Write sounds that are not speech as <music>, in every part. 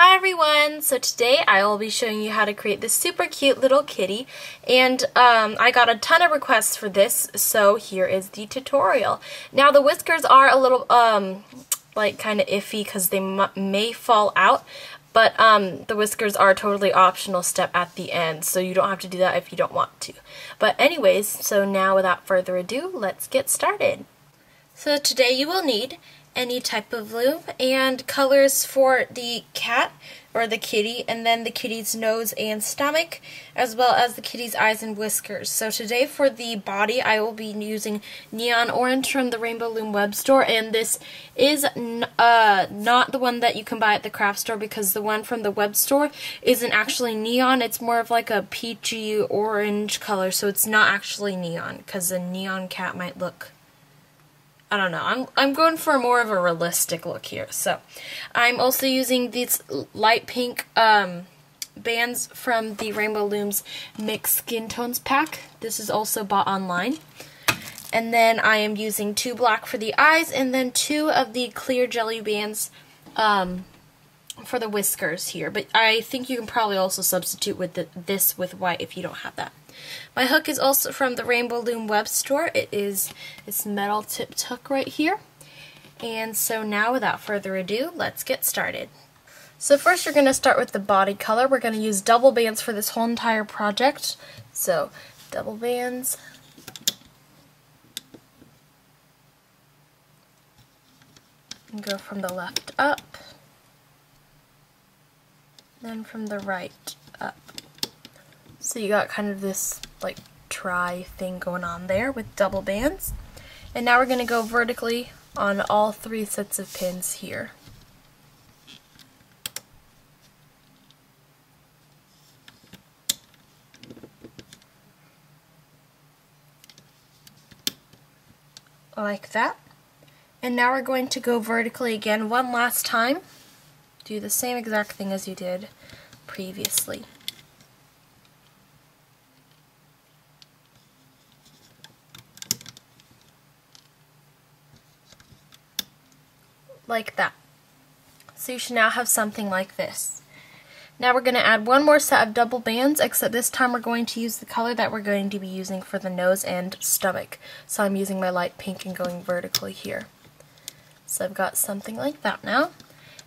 Hi everyone! So today I will be showing you how to create this super cute little kitty and um, I got a ton of requests for this so here is the tutorial. Now the whiskers are a little um, like kind of iffy because they may fall out but um, the whiskers are a totally optional step at the end so you don't have to do that if you don't want to. But anyways, so now without further ado, let's get started. So today you will need any type of loom and colors for the cat or the kitty and then the kitty's nose and stomach as well as the kitty's eyes and whiskers. So today for the body I will be using neon orange from the Rainbow Loom web store and this is uh, not the one that you can buy at the craft store because the one from the web store isn't actually neon. It's more of like a peachy orange color so it's not actually neon because a neon cat might look I don't know. I'm I'm going for more of a realistic look here. So, I'm also using these light pink um, bands from the Rainbow Looms Mix Skin Tones pack. This is also bought online. And then I am using two black for the eyes and then two of the clear jelly bands um, for the whiskers here. But I think you can probably also substitute with the, this with white if you don't have that. My hook is also from the Rainbow Loom web store. It is this metal tipped hook right here. And so now without further ado, let's get started. So first you're going to start with the body color. We're going to use double bands for this whole entire project. So double bands. And go from the left up. Then from the right up. So you got kind of this like try thing going on there with double bands. And now we're going to go vertically on all three sets of pins here. Like that. And now we're going to go vertically again one last time. Do the same exact thing as you did previously. Like that. So you should now have something like this. Now we're going to add one more set of double bands, except this time we're going to use the color that we're going to be using for the nose and stomach. So I'm using my light pink and going vertically here. So I've got something like that now.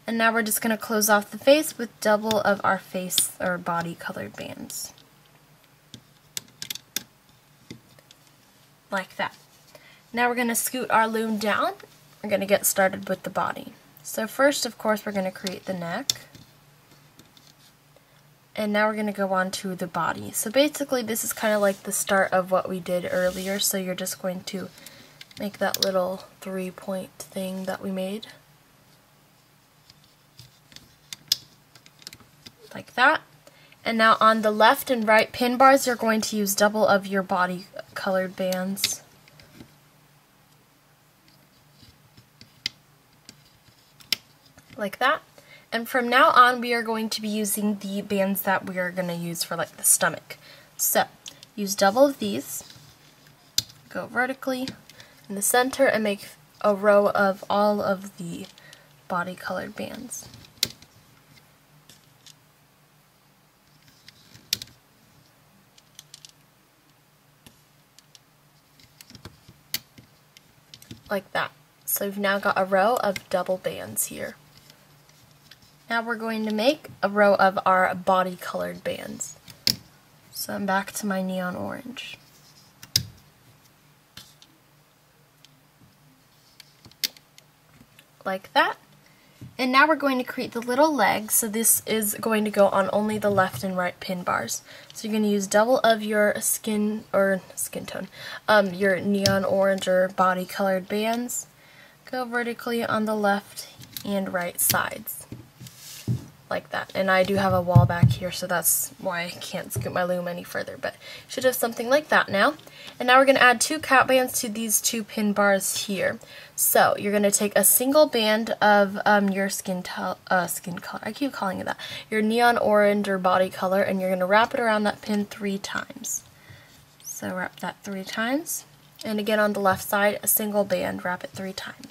And now we're just going to close off the face with double of our face or body colored bands. Like that. Now we're going to scoot our loom down we're going to get started with the body. So first, of course, we're going to create the neck. And now we're going to go on to the body. So basically, this is kind of like the start of what we did earlier. So you're just going to make that little three-point thing that we made. Like that. And now on the left and right pin bars, you're going to use double of your body colored bands. Like that. And from now on, we are going to be using the bands that we are going to use for like the stomach. So, use double of these, go vertically in the center, and make a row of all of the body colored bands. Like that. So we've now got a row of double bands here. Now we're going to make a row of our body colored bands. So I'm back to my neon orange. Like that. And now we're going to create the little legs, so this is going to go on only the left and right pin bars. So you're going to use double of your skin, or skin tone, um, your neon orange or body colored bands. Go vertically on the left and right sides like that. And I do have a wall back here, so that's why I can't scoot my loom any further. But should have something like that now. And now we're going to add two cap bands to these two pin bars here. So you're going to take a single band of um, your skin, uh, skin color, I keep calling it that, your neon orange or body color, and you're going to wrap it around that pin three times. So wrap that three times. And again on the left side, a single band, wrap it three times.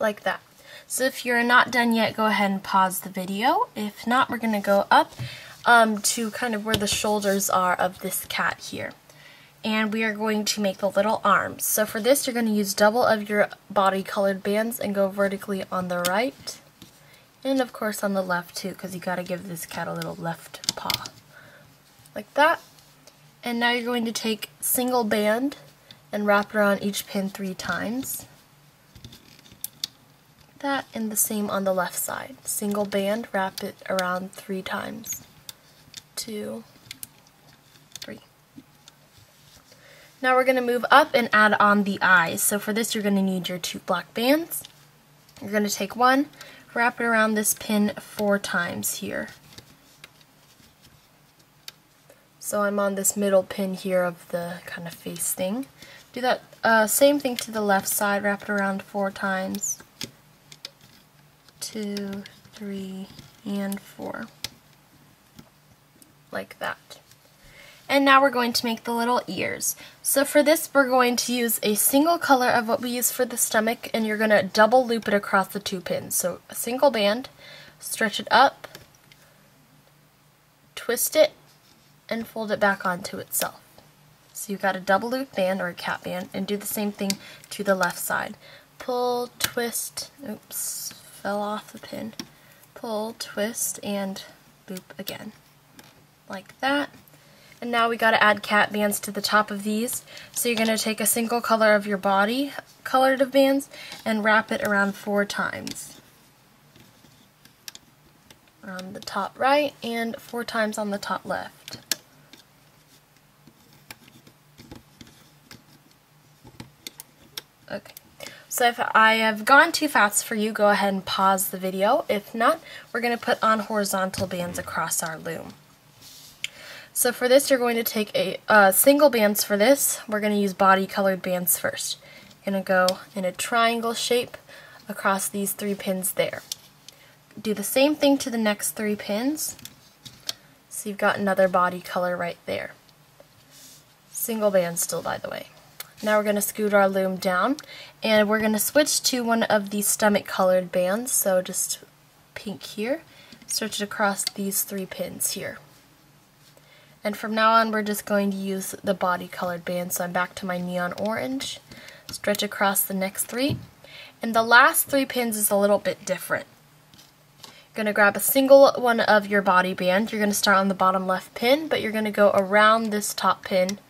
Like that. So if you're not done yet, go ahead and pause the video. If not, we're going to go up um, to kind of where the shoulders are of this cat here. And we are going to make the little arms. So for this, you're going to use double of your body colored bands and go vertically on the right. And of course on the left too, because you got to give this cat a little left paw. Like that. And now you're going to take single band and wrap it around each pin three times. That and the same on the left side. Single band, wrap it around three times. Two, three. Now we're going to move up and add on the eyes. So for this you're going to need your two black bands. You're going to take one, wrap it around this pin four times here. So I'm on this middle pin here of the kind of face thing. Do that uh, same thing to the left side, wrap it around four times. Two, three, and four. Like that. And now we're going to make the little ears. So for this, we're going to use a single color of what we use for the stomach, and you're going to double loop it across the two pins. So a single band, stretch it up, twist it, and fold it back onto itself. So you've got a double loop band or a cat band and do the same thing to the left side. Pull, twist, oops, fell off the pin. Pull, twist, and loop again. Like that. And now we got to add cap bands to the top of these. So you're going to take a single color of your body, colored of bands, and wrap it around four times. On the top right and four times on the top left. Okay. So if I have gone too fast for you, go ahead and pause the video. If not, we're going to put on horizontal bands across our loom. So for this, you're going to take a uh, single bands for this. We're going to use body colored bands first. You're going to go in a triangle shape across these three pins there. Do the same thing to the next three pins. So you've got another body color right there. Single band still, by the way. Now we're going to scoot our loom down and we're going to switch to one of the stomach colored bands, so just pink here, stretch it across these three pins here. And from now on we're just going to use the body colored band, so I'm back to my neon orange, stretch across the next three, and the last three pins is a little bit different. You're going to grab a single one of your body band, you're going to start on the bottom left pin, but you're going to go around this top pin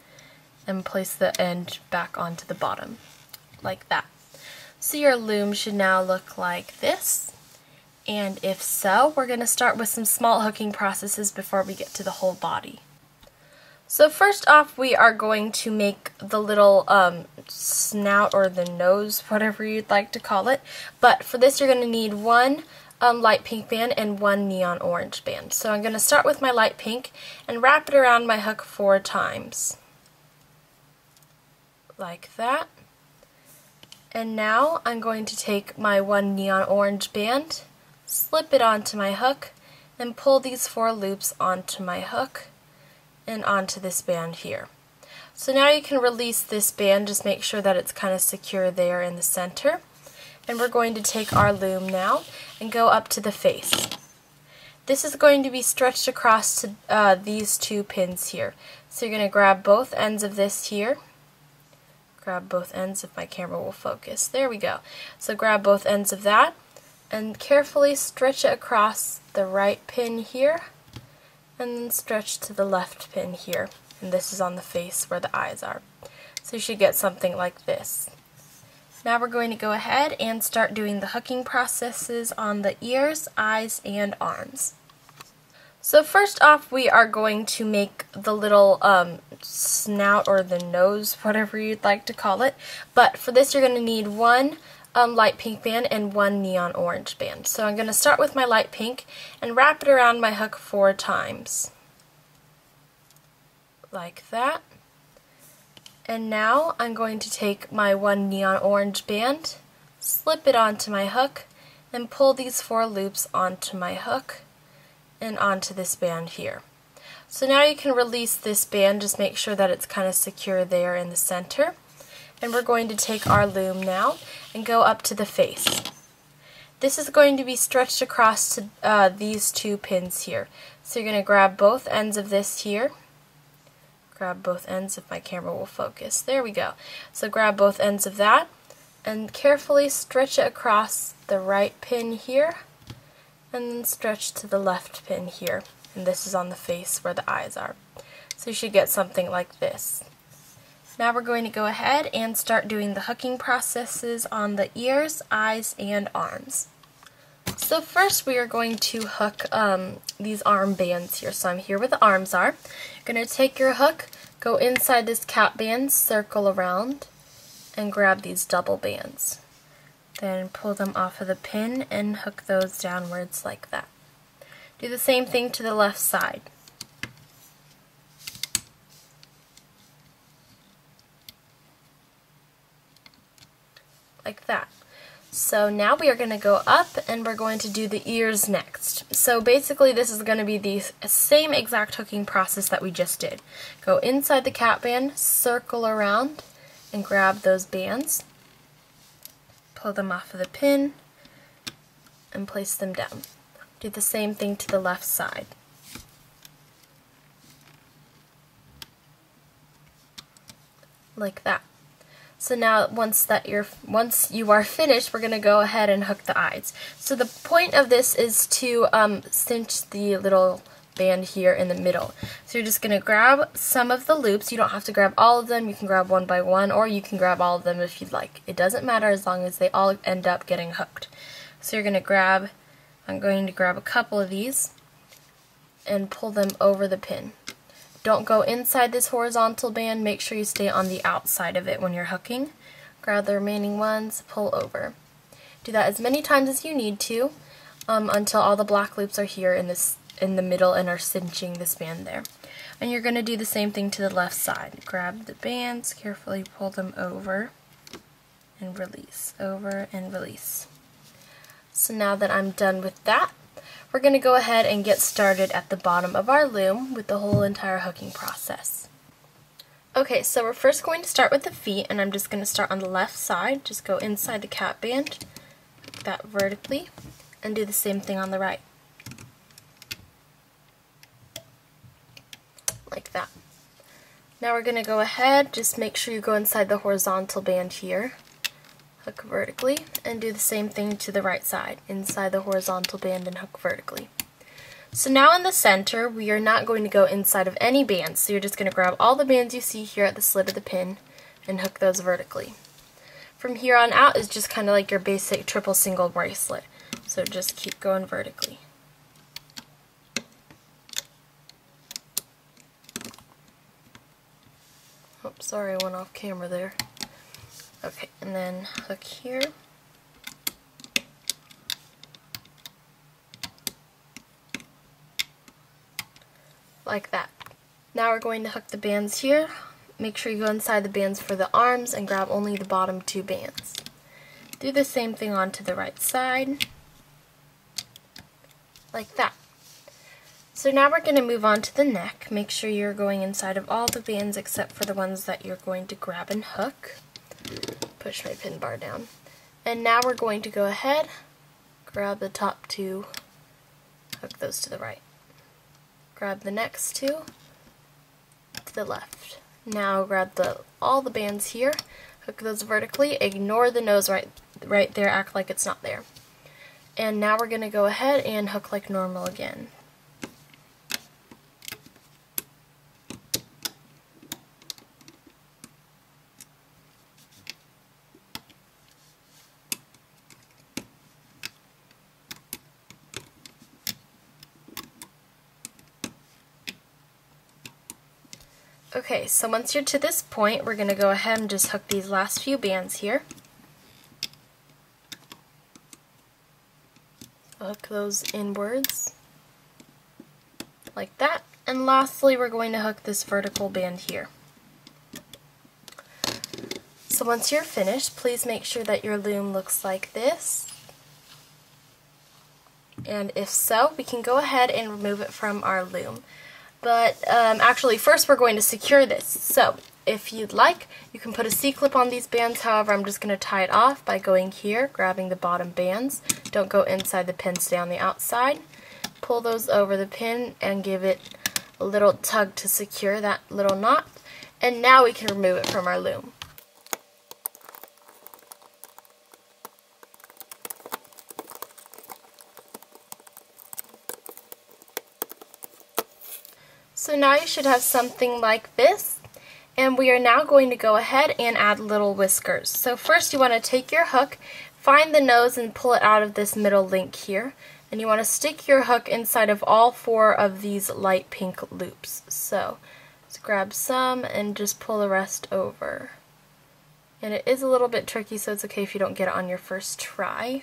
and place the end back onto the bottom, like that. So your loom should now look like this. And if so, we're going to start with some small hooking processes before we get to the whole body. So first off, we are going to make the little um, snout or the nose, whatever you'd like to call it. But for this, you're going to need one um, light pink band and one neon orange band. So I'm going to start with my light pink and wrap it around my hook four times like that. And now I'm going to take my one neon orange band, slip it onto my hook, and pull these four loops onto my hook and onto this band here. So now you can release this band, just make sure that it's kind of secure there in the center. And we're going to take our loom now and go up to the face. This is going to be stretched across to uh, these two pins here. So you're going to grab both ends of this here grab both ends if my camera will focus. There we go. So grab both ends of that and carefully stretch it across the right pin here and then stretch to the left pin here. And this is on the face where the eyes are. So you should get something like this. Now we're going to go ahead and start doing the hooking processes on the ears, eyes, and arms. So first off, we are going to make the little um, snout or the nose, <laughs> whatever you'd like to call it. But for this, you're going to need one um, light pink band and one neon orange band. So I'm going to start with my light pink and wrap it around my hook four times. Like that. And now I'm going to take my one neon orange band, slip it onto my hook, and pull these four loops onto my hook and onto this band here. So now you can release this band, just make sure that it's kind of secure there in the center. And we're going to take our loom now and go up to the face. this is going to be stretched across to uh, these two pins here. So you're going to grab both ends of this here. Grab both ends if my camera will focus. There we go. So grab both ends of that and carefully stretch it across the right pin here and then stretch to the left pin here. And this is on the face where the eyes are. So you should get something like this. Now we're going to go ahead and start doing the hooking processes on the ears, eyes, and arms. So first we are going to hook um, these arm bands here. So I'm here where the arms are. You're going to take your hook, go inside this cap band, circle around, and grab these double bands. Then pull them off of the pin and hook those downwards like that. Do the same thing to the left side. like that. So now we are going to go up and we're going to do the ears next. So basically this is going to be the same exact hooking process that we just did. Go inside the cap band, circle around, and grab those bands. Pull them off of the pin and place them down. Do the same thing to the left side. Like that. So now once that you're once you are finished, we're going to go ahead and hook the eyes. So the point of this is to um, cinch the little band here in the middle. So you're just going to grab some of the loops. You don't have to grab all of them. You can grab one by one or you can grab all of them if you'd like. It doesn't matter as long as they all end up getting hooked. So you're going to grab, I'm going to grab a couple of these and pull them over the pin. Don't go inside this horizontal band, make sure you stay on the outside of it when you're hooking. Grab the remaining ones, pull over. Do that as many times as you need to um, until all the black loops are here in this in the middle and are cinching this band there. And you're going to do the same thing to the left side. Grab the bands, carefully pull them over, and release, over and release. So now that I'm done with that, we're going to go ahead and get started at the bottom of our loom with the whole entire hooking process. Okay, so we're first going to start with the feet, and I'm just going to start on the left side. Just go inside the cap band, that vertically, and do the same thing on the right. Like that. Now we're going to go ahead, just make sure you go inside the horizontal band here hook vertically, and do the same thing to the right side, inside the horizontal band and hook vertically. So now in the center, we are not going to go inside of any bands, so you're just going to grab all the bands you see here at the slit of the pin and hook those vertically. From here on out is just kind of like your basic triple single bracelet, so just keep going vertically. Sorry, I went off camera there. Okay, and then hook here. Like that. Now we're going to hook the bands here. Make sure you go inside the bands for the arms and grab only the bottom two bands. Do the same thing onto the right side. Like that. So now we're going to move on to the neck. Make sure you're going inside of all the bands except for the ones that you're going to grab and hook push my pin bar down. And now we're going to go ahead, grab the top two, hook those to the right. Grab the next two to the left. Now grab the all the bands here, hook those vertically, ignore the nose right, right there, act like it's not there. And now we're going to go ahead and hook like normal again. Okay, so once you're to this point, we're going to go ahead and just hook these last few bands here. Hook those inwards, like that. And lastly, we're going to hook this vertical band here. So once you're finished, please make sure that your loom looks like this. And if so, we can go ahead and remove it from our loom. But um, actually, first we're going to secure this. So if you'd like, you can put a C-clip on these bands. However, I'm just going to tie it off by going here, grabbing the bottom bands. Don't go inside the pin, stay on the outside. Pull those over the pin and give it a little tug to secure that little knot. And now we can remove it from our loom. So now you should have something like this. And we are now going to go ahead and add little whiskers. So first you want to take your hook, find the nose and pull it out of this middle link here. And you want to stick your hook inside of all four of these light pink loops. So let's grab some and just pull the rest over. And it is a little bit tricky so it's okay if you don't get it on your first try.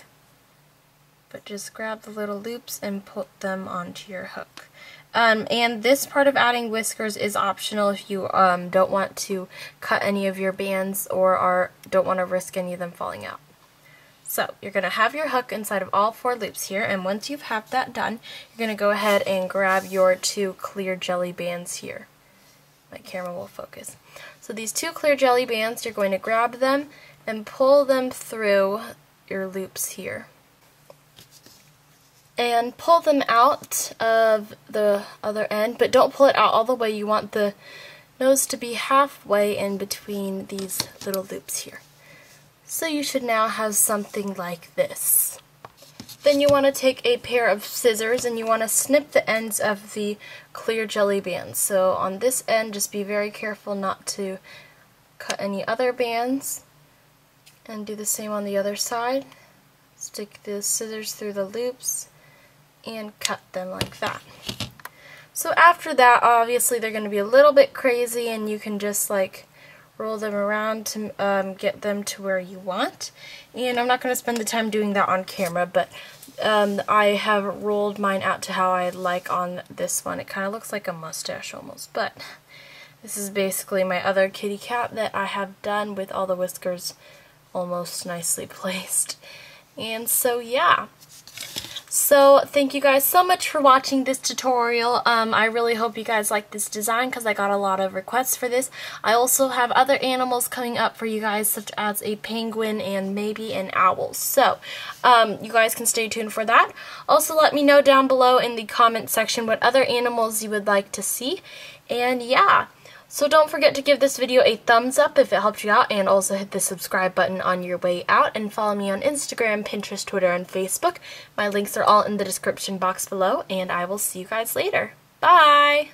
But just grab the little loops and put them onto your hook. Um, and this part of adding whiskers is optional if you um, don't want to cut any of your bands or are don't want to risk any of them falling out. So you're going to have your hook inside of all four loops here and once you've have that done you're going to go ahead and grab your two clear jelly bands here. My camera will focus. So these two clear jelly bands you're going to grab them and pull them through your loops here and pull them out of the other end, but don't pull it out all the way. You want the nose to be halfway in between these little loops here. So you should now have something like this. Then you want to take a pair of scissors and you want to snip the ends of the clear jelly bands. So on this end, just be very careful not to cut any other bands. And do the same on the other side. Stick the scissors through the loops and cut them like that. So after that, obviously they're going to be a little bit crazy and you can just like roll them around to um, get them to where you want. And I'm not going to spend the time doing that on camera, but um, I have rolled mine out to how I like on this one. It kind of looks like a mustache almost, but this is basically my other kitty cat that I have done with all the whiskers almost nicely <laughs> placed. And so yeah, so thank you guys so much for watching this tutorial. Um, I really hope you guys like this design because I got a lot of requests for this. I also have other animals coming up for you guys such as a penguin and maybe an owl. So um, you guys can stay tuned for that. Also let me know down below in the comment section what other animals you would like to see. And yeah, so don't forget to give this video a thumbs up if it helped you out and also hit the subscribe button on your way out and follow me on Instagram, Pinterest, Twitter, and Facebook. My links are all in the description box below and I will see you guys later. Bye!